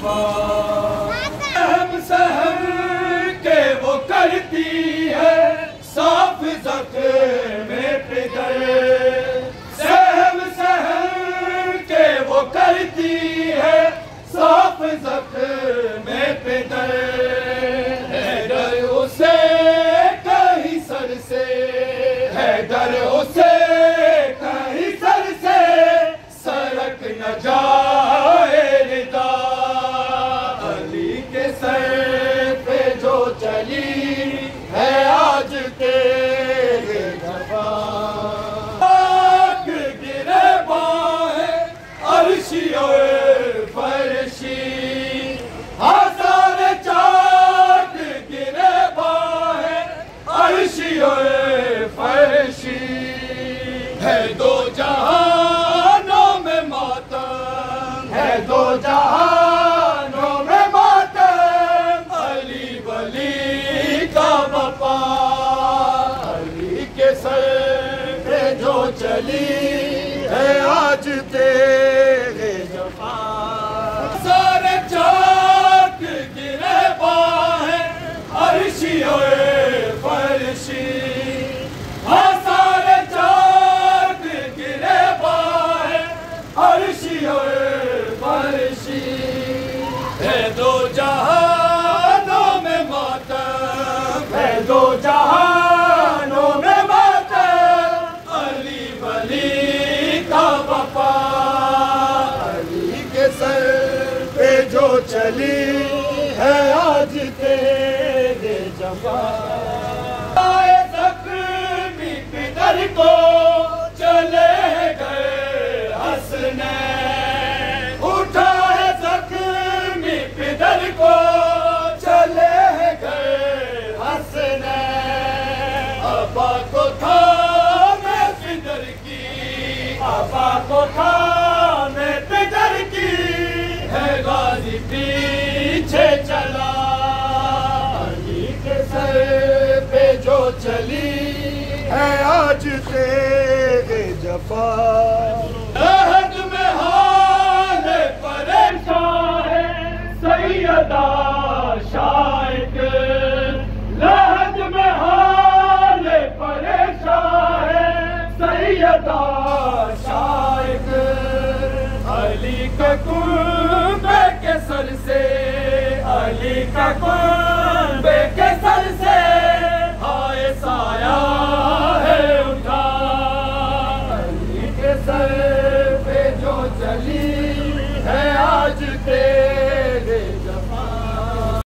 सहम सहम के वो करती है साफ़ जख्म। day. é a de Deus. चली है आज तेरे जमा तक भी पितर को चले गए हंसने। उठाए तक जख्मी पितर को चले गए हंसने। अबा को था मैं पितर की, अबा को था पीछे चला के सर पे जो चली। है आज से जपा